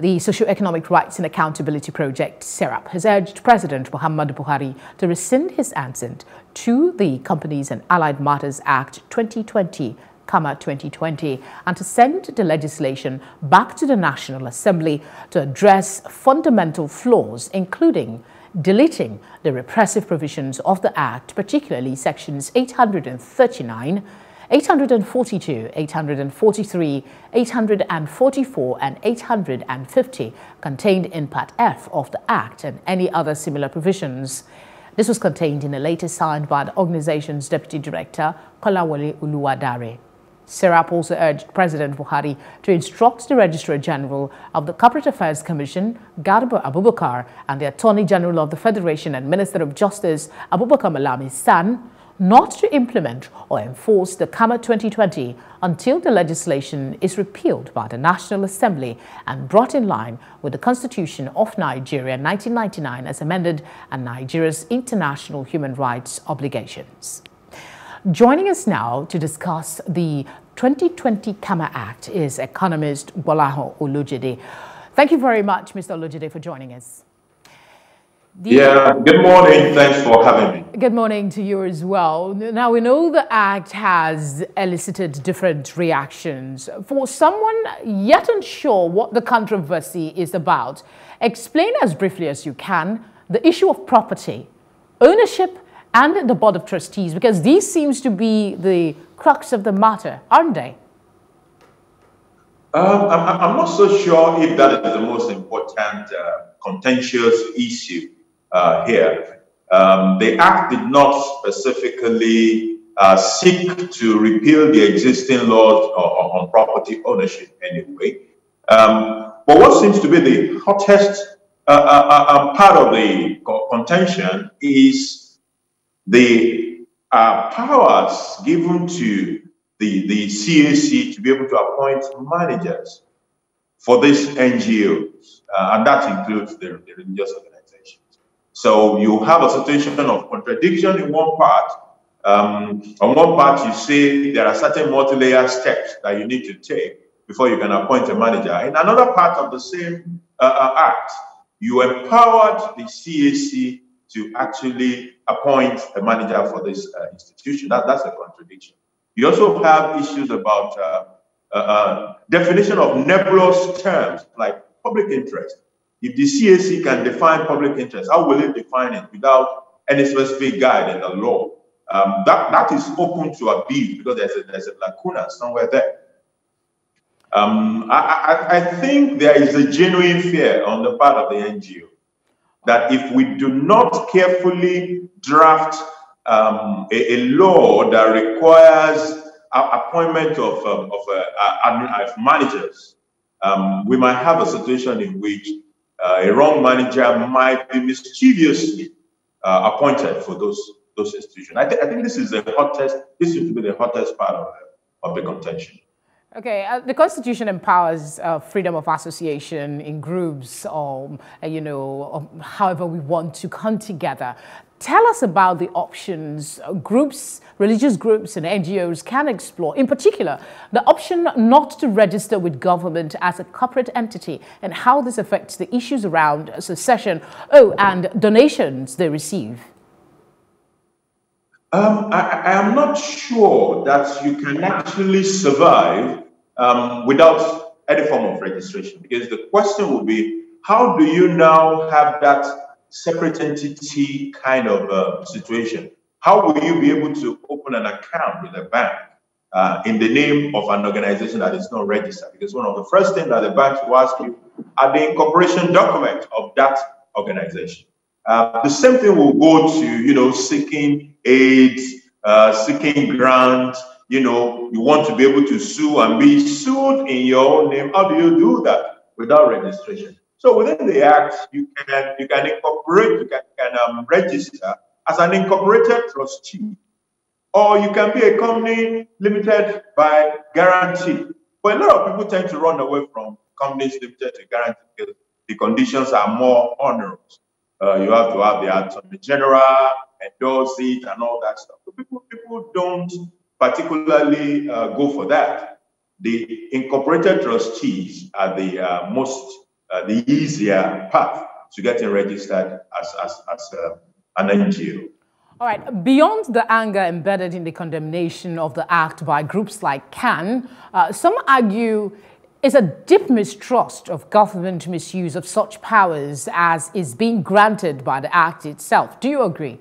The Socio-Economic Rights and Accountability Project, SERAP, has urged President Muhammadu Buhari to rescind his assent to the Companies and Allied Matters Act 2020, 2020, and to send the legislation back to the National Assembly to address fundamental flaws, including deleting the repressive provisions of the Act, particularly sections 839, 842, 843, 844 and 850 contained in Part F of the Act and any other similar provisions. This was contained in a letter signed by the organization's Deputy Director, Kolawole Oluwadare. SERAP also urged President Buhari to instruct the Registrar General of the Corporate Affairs Commission, Garba Abubakar, and the Attorney General of the Federation and Minister of Justice, Abubakar Malami SAN, not to implement or enforce the CAMA 2020 until the legislation is repealed by the National Assembly and brought in line with the Constitution of Nigeria 1999 as amended and Nigeria's international human rights obligations. Joining us now to discuss the 2020 CAMA Act is economist Gbolahan Olojede. Thank you very much, Mr. Olojede, for joining us. The yeah, good morning. Thanks for having me. Good morning to you as well. Now, we know the Act has elicited different reactions. For someone yet unsure what the controversy is about, explain as briefly as you can the issue of property, ownership, and the Board of Trustees, because these seems to be the crux of the matter, aren't they? Um, I'm, I'm, not so sure if that is the most important uh, contentious issue uh, here. Um, the Act did not specifically uh, seek to repeal the existing laws on, property ownership anyway. Um, but what seems to be the hottest uh, uh, uh part of the contention is the uh, powers given to the, the CAC to be able to appoint managers for these NGOs, uh, and that includes the, the religious organizations. So you have a situation of contradiction in one part. Um, on one part, you say there are certain multi-layer steps that you need to take before you can appoint a manager. In another part of the same uh, uh act, you empowered the CAC to actually appoint a manager for this uh, institution. That, that's a contradiction. You also have issues about uh, uh, uh definition of nebulous terms like public interest. If the CAC can define public interest, how will it define it without any specific guide in the law? Um, that, that is open to abuse because there's a, there's a lacuna somewhere there. Um, I, I, I, think there is a genuine fear on the part of the NGO that if we do not carefully draft um, a, a, law that requires appointment of, um, of, uh, uh, of managers, um, we might have a situation in which uh, a wrong manager might be mischievously uh, appointed for those those institutions. I, th- I think this is the hottest. This seems to be the hottest part of, of the contention. Okay, uh, the Constitution empowers uh, freedom of association in groups, or uh, you know, um, however we want to come together. Tell us about the options uh, groups, religious groups and NGOs can explore. In particular, the option not to register with government as a corporate entity and how this affects the issues around secession, oh, and donations they receive. Um, I, I, am not sure that you can actually survive um, without any form of registration because the question will be how do you now have that separate entity kind of uh, situation, how will you be able to open an account with a bank uh, in the name of an organization that is not registered? Because one of the first things that the bank will ask you are the incorporation document of that organization. Uh, the same thing will go to, you know, seeking aid, uh, seeking grant. You know, you want to be able to sue and be sued in your own name. How do you do that without registration? So within the Act, you can you can incorporate, you can, can um, register as an incorporated trustee, or you can be a company limited by guarantee. But a lot of people tend to run away from companies limited to guarantee because the conditions are more onerous. Uh, you have to have the attorney general endorse it and all that stuff. So people people don't particularly uh, go for that. The incorporated trustees are the uh, most uh, the easier path to getting registered as, as, as uh, an NGO. All right, beyond the anger embedded in the condemnation of the act by groups like CAN, uh, some argue is a deep mistrust of government misuse of such powers as is being granted by the act itself. Do you agree?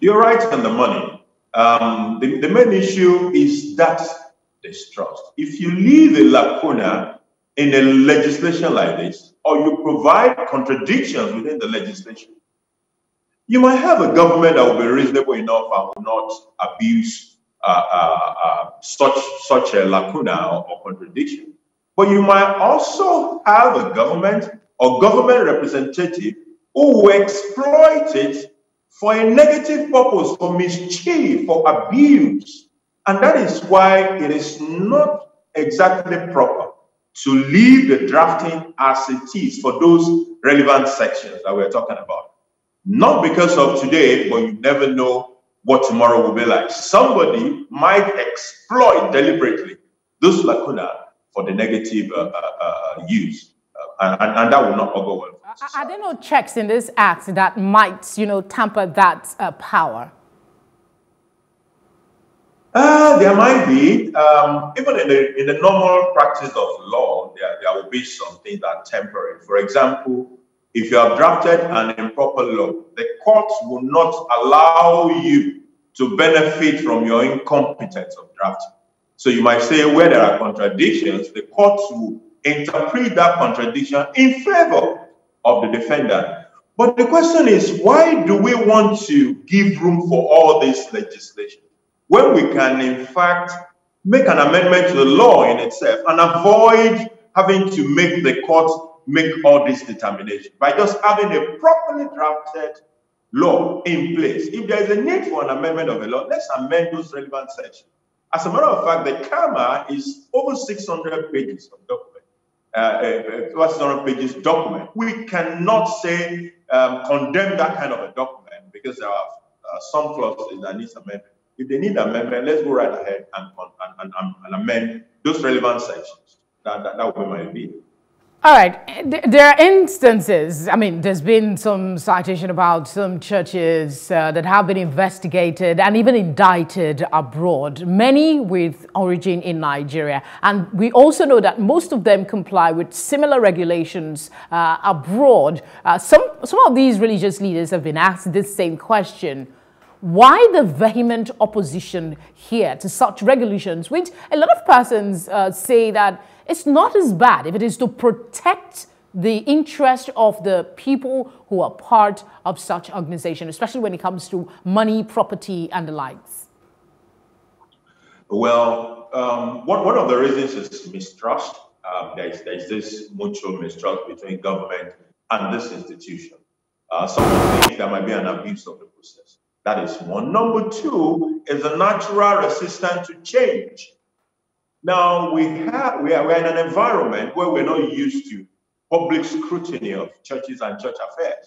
You're right on the money. Um, the, the main issue is that distrust. If you leave a lacuna in a legislation like this, or you provide contradictions within the legislation, you might have a government that will be reasonable enough and will not abuse Uh, uh, uh, such such a lacuna or, or contradiction. But you might also have a government or government representative who will exploit it for a negative purpose, for mischief, for abuse. And that is why it is not exactly proper to leave the drafting as it is for those relevant sections that we're talking about. Not because of today, but you never know what tomorrow will be like. Somebody might exploit deliberately those lacuna for the negative uh, uh, uh, use, uh, and, and, that will not go well. Are there no checks in this act that might, you know, tamper that uh, power? Uh, there might be. Um, even in the, in the normal practice of law, there, there will be something that temporary. For example, if you have drafted an improper law, the court will not allow you to benefit from your incompetence of drafting. So you might say where there are contradictions, the court will interpret that contradiction in favor of the defendant. But the question is, why do we want to give room for all this legislation when we can, in fact, make an amendment to the law in itself and avoid having to make the court make all this determination by just having a properly drafted law in place. If there is a need for an amendment of a law, let's amend those relevant sections. As a matter of fact, the CAMA is over 600 pages of document, uh, uh, 600 pages document. We cannot say um, condemn that kind of a document because there are uh, some clauses that need amendment. If they need amendment, let's go right ahead and, and, and, and amend those relevant sections. That, that, that would be my view. All right. There are instances, I mean, there's been some citation about some churches uh, that have been investigated and even indicted abroad, many with origin in Nigeria. And we also know that most of them comply with similar regulations uh, abroad. Uh, some, some of these religious leaders have been asked this same question. Why the vehement opposition here to such regulations, which a lot of persons uh, say that it's not as bad if it is to protect the interest of the people who are part of such organization, especially when it comes to money, property, and the likes? Well, um, one, one of the reasons is mistrust. Um, there, is, there is this mutual mistrust between government and this institution. Uh, some think there might be an abuse of the process. That is one. Number two is a natural resistance to change. Now we have we are we're in an environment where we're not used to public scrutiny of churches and church affairs.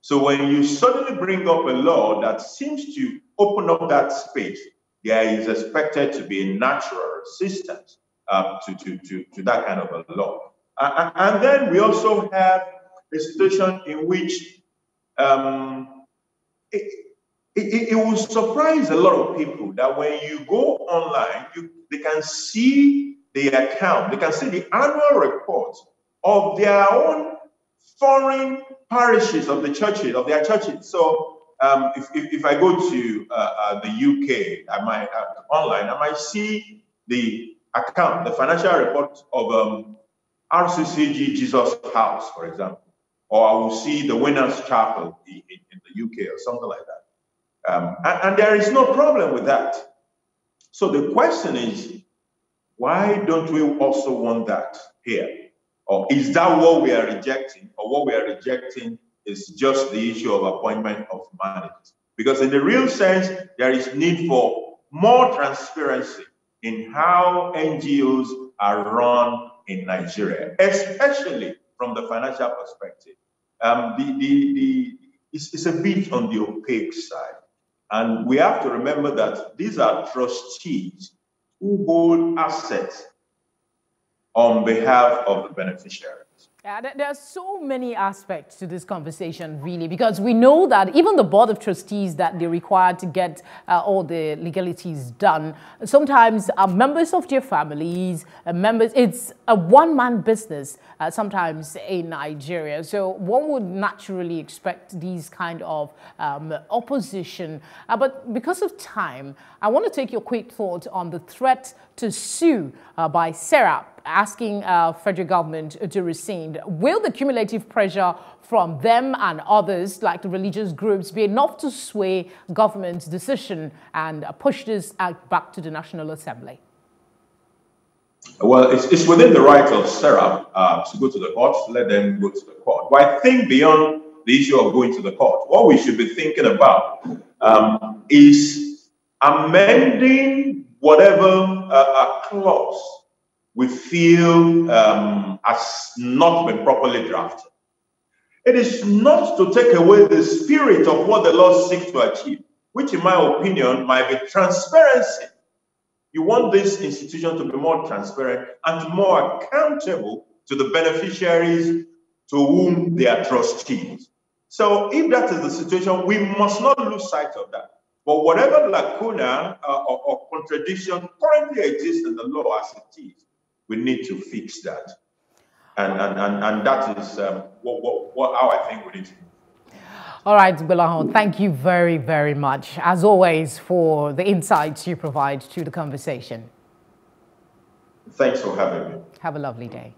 So when you suddenly bring up a law that seems to open up that space, there is expected to be a natural resistance uh, to, to, to, to that kind of a law. Uh, and then we also have a situation in which um, it, it, it, will surprise a lot of people that when you go online, you they can see the account, they can see the annual report of their own foreign parishes of the churches, of their churches. So um, if, if, if, I go to uh, uh, the UK, I might uh, online, I might see the account, the financial report of um, RCCG Jesus House, for example, or I will see the Winners Chapel in, in the UK or something like that. Um, and, and there is no problem with that. So the question is, why don't we also want that here? Or is that what we are rejecting? Or what we are rejecting is just the issue of appointment of managers? Because in the real sense, there is need for more transparency in how NGOs are run in Nigeria, especially from the financial perspective. Um, the, the, the, it's, it's a bit on the opaque side. And we have to remember that these are trustees who hold assets on behalf of the beneficiary. Yeah, there are so many aspects to this conversation, really, because we know that even the board of trustees that they're required to get uh, all the legalities done, sometimes are members of their families, uh, members. It's a one-man business uh, sometimes in Nigeria. So one would naturally expect these kind of um, opposition. Uh, but because of time, I want to take your quick thought on the threat to sue uh, by Serap asking uh, federal government to rescind. Will the cumulative pressure from them and others, like the religious groups, be enough to sway government's decision and push this act back to the National Assembly? Well, it's, it's within the right of Serap uh, to go to the court, let them go to the court. But I think beyond the issue of going to the court, what we should be thinking about um, is amending whatever uh, clause we feel um, has not been properly drafted. It is not to take away the spirit of what the law seeks to achieve, which, in my opinion, might be transparency. You want this institution to be more transparent and more accountable to the beneficiaries to whom they are trustees. So, if that is the situation, we must not lose sight of that. But whatever lacuna uh, or, or contradiction currently exists in the law as it is, we need to fix that. And, and, and, and that is um, what, what, what, how I think we need to all right, Gbolahan, thank you very, very much, as always, for the insights you provide to the conversation. Thanks for having me. Have a lovely day.